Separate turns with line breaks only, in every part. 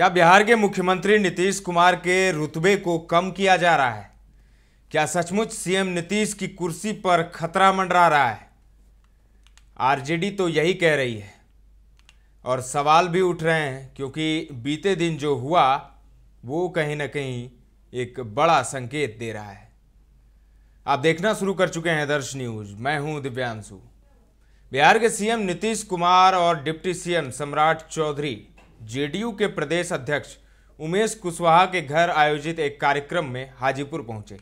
क्या बिहार के मुख्यमंत्री नीतीश कुमार के रुतबे को कम किया जा रहा है? क्या सचमुच सीएम नीतीश की कुर्सी पर खतरा मंडरा रहा है? आरजेडी तो यही कह रही है। और सवाल भी उठ रहे हैं, क्योंकि बीते दिन जो हुआ, वो कहीं ना कहीं एक बड़ा संकेत दे रहा है। आप देखना शुरू कर चुके हैं दर्श न्यूज़। मैं हूँ दिव्यांशु। बिहार के सीएम नीतीश कुमार और deputy CM Samrat Chaudhary JDU के प्रदेश अध्यक्ष उमेश कुशवाहा के घर आयोजित एक कार्यक्रम में हाजीपुर पहुँचे।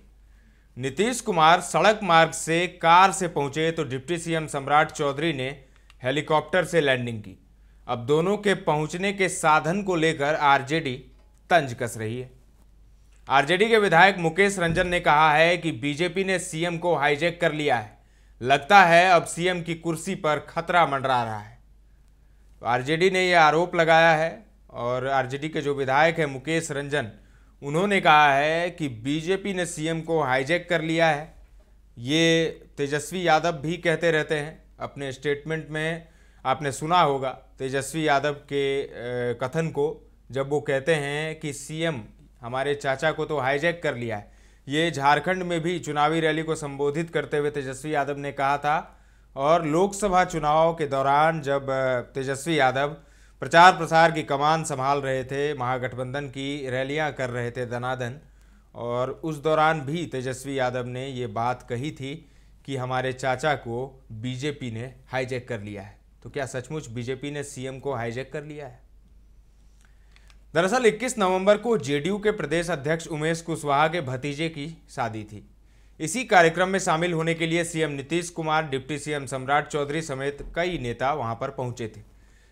नीतीश कुमार सड़क मार्ग से कार से पहुँचे तो डिप्टी सीएम सम्राट चौधरी ने हेलीकॉप्टर से लैंडिंग की। अब दोनों के पहुँचने के साधन को लेकर आरजेडी तंज कस रही है। आरजेडी के विधायक मुकेश रंजन ने कहा है कि बीजेपी ने सीएम को हाईजैक कर लिया है। लगता है अब सीएम की कुर्सी पर खतरा मंडरा रहा है। आरजेडी ने यह आरोप लगाया है और आरजेडी के जो विधायक हैं मुकेश रंजन, उन्होंने कहा है कि बीजेपी ने सीएम को हाईजैक कर लिया है। ये तेजस्वी यादव भी कहते रहते हैं। अपने स्टेटमेंट में आपने सुना होगा तेजस्वी यादव के कथन को, जब वो कहते हैं कि सीएम हमारे चाचा को तो हाईजैक कर लिया है। ये झारखंड में भी चुनावी रैली को संबोधित करते हुए तेजस्वी यादव ने कहा था और लोकसभा चुनाव के दौरान जब तेजस्वी यादव प्रचार प्रसार की कमान संभाल रहे थे, महागठबंधन की रैलियाँ कर रहे थे दनादन और उस दौरान भी तेजस्वी यादव ने ये बात कही थी कि हमारे चाचा को बीजेपी ने हाईजैक कर लिया है। तो क्या सचमुच बीजेपी ने सीएम को हाईजैक कर लिया है? दरअसल 21 नवंबर को जेडीयू के प्रदेश अध्यक्ष उमेश कुशवाहा के भतीजे की शादी थी। इसी कार्यक्रम में शामिल होने के लिए CM Nitish Kumar, deputy CM Samrat Chaudhary समेत कई नेता वहाँ पर पहुँचे थे।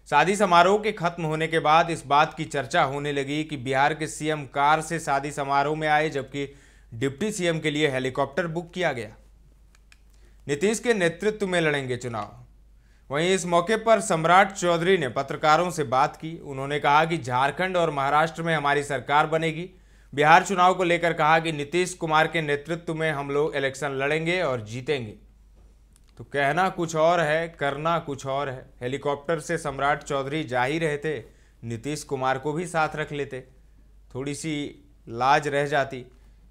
शादी समारोह के खत्म होने के बाद इस बात की चर्चा होने लगी कि बिहार के सीएम कार से शादी समारोह में आए, जबकि डिप्टी सीएम के लिए हेलीकॉप्टर बुक किया गया। नीतीश के नेतृत्व में लड़ेंगे चुनाव। वहीं इस मौके पर सम्राट चौधरी ने पत्रकारों से बात की। उन्होंने कहा कि झारखंड और महाराष्ट्र में हमारी सरकार बनेगी। बिहार चुनाव को लेकर कहा कि नीतीश कुमार के नेतृत्व में हम लोग इलेक्शन लड़ेंगे और जीतेंगे। तो कहना कुछ और है, करना कुछ और है। हेलीकॉप्टर से सम्राट चौधरी जा ही रहे थे, नीतीश कुमार को भी साथ रख लेते। थोड़ी सी लाज रह जाती,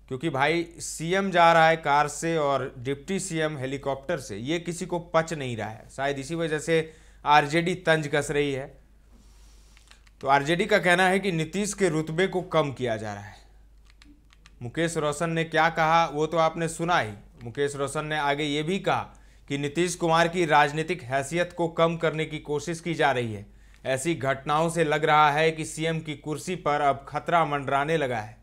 क्योंकि भाई सीएम जा रहा है कार से और डिप्टी सीएम हेलीकॉप्टर से, ये किसी को पच नहीं रहा है। शायद इसी वजह से आरजेडी तंज कस रही है। तो आरजेडी का कहना है कि नीतीश के रुतबे को कम किया जा रहा है। मुकेश रोशन ने क्या कहा, वो तो आपने सुना ही। मुकेश रोशन ने आगे ये भी कहा कि नीतीश कुमार की राजनीतिक हैसियत को कम करने की कोशिश की जा रही है। ऐसी घटनाओं से लग रहा है कि सीएम की कुर्सी पर अब खतरा मंडराने लगा है।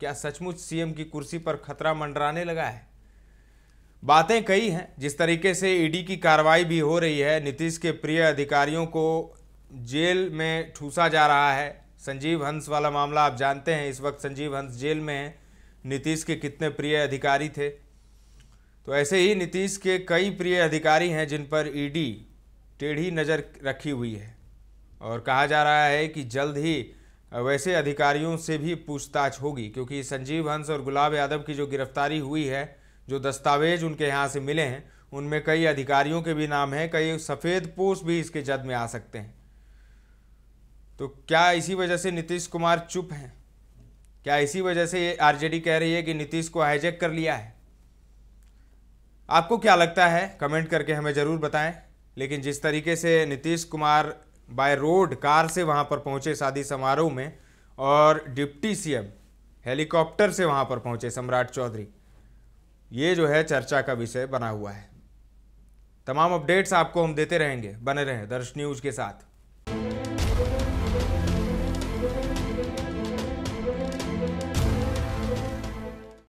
क्या सचमुच सीएम की कुर्सी पर खतरा मंडराने लगा है? बातें कई हैं, जिस तरीके से ईडी की कार्रवाई भी हो रही है, नीतीश के प्रिय अधिकारियों को जेल में ठूसा जा रहा है। संजीव हंस वाला मामला आप जानते हैं, इस वक्त संजीव हंस जेल में है। नीतीश के कितने प्रिय अधिकारी थे? तो ऐसे ही नीतीश के कई प्रिय अधिकारी हैं जिन पर ईडी टेढ़ी नज़र रखी हुई है। और कहा जा रहा है कि जल्द ही वैसे अधिकारियों से भी पूछताछ होगी, क्योंकि संजीव हंस और गुलाब यादव की जो गिरफ्तारी हुई है, जो दस्तावेज़ उनके यहाँ से मिले हैं, उनमें कई अधिकारियों के भी नाम हैं, कई सफ़ेद पोस्ट भी इसके जद में आ सकते हैं। तो क्या इसी वजह से नीतीश कुमार चुप हैं? क्या इसी वजह से आरजेडी कह रही है कि नीतीश को हाईजैक कर लिया है? आपको क्या लगता है? कमेंट करके हमें ज़रूर बताएँ। लेकिन जिस तरीके से Nitish Kumar by road car से वहाँ पर पहुँचे शादी समारोह में और डिप्टी सीएम हेलीकॉप्टर से वहाँ पर पहुँचे सम्राट चौधरी, ये जो है चर्चा का विषय बना हुआ है। तमाम अपडेट्स आपको हम देते रहेंगे, बने रहें दर्श न्यूज़ के साथ।